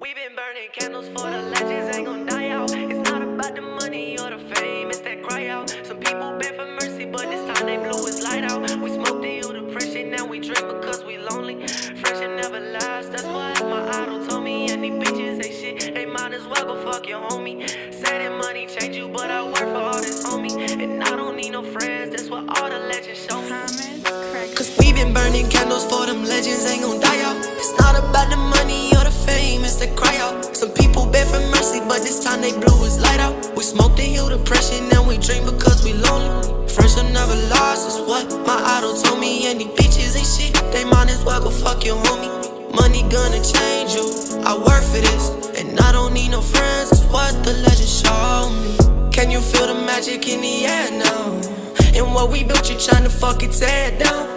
We've been burning candles for the legends, ain't gonna die out. It's not about the money or the fame, it's that cry out. Some people beg for mercy, but this time they blew his light out. We smoke the old depression, now we drink because we lonely. Friendship never lasts, that's why my idol told me. Any bitches ain't shit, they might as well go fuck your homie. Say that money change you, but I work for all this homie. And I don't need no friends, that's what all the legends show. Cause we been burning candles for them but this time they blew his light out. We smoke to heal depression, and we dream because we lonely. Friends are never lost, is what my idol told me. And these bitches ain't shit, they might as well go fuck your homie. Money gonna change you, I work for this. And I don't need no friends, it's what the legends show me. Can you feel the magic in the air now? And what we built, you tryna fucking tear down.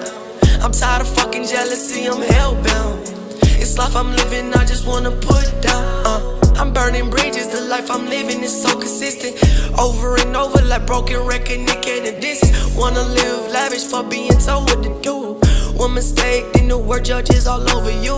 I'm tired of fucking jealousy, I'm hellbound. It's life I'm living, I just wanna put down. Uh, I'm burning bridges, the life I'm living is so consistent. Over and over, like broken record, Nick the distance. Wanna live lavish for being told what to do. One mistake, then the word judges all over you.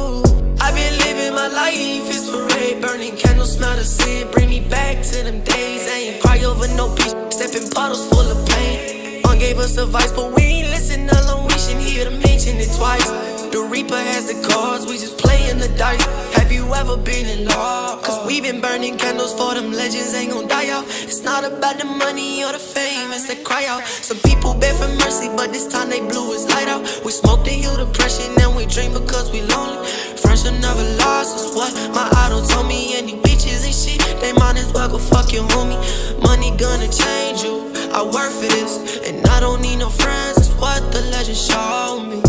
I've been living my life, it's parade, burning candles, smell the sin, bring me back to them days. I ain't cry over no bitch, stepping bottles full of pain. One gave us advice, but we ain't listen alone, we should hear to mention it twice. The Reaper has the cards, we just playing the dice. Have you ever been in love? We been burning candles for them legends, ain't gon' die out. It's not about the money or the fame, it's the cry out. Some people beg for mercy, but this time they blew his light out. We smoke to heal depression, and we dream because we lonely. Friends are never lost, is what my idol told me. And these bitches ain't shit, they might as well go fuck your homie. Money gonna change you, I work for this. And I don't need no friends, it's what the legends show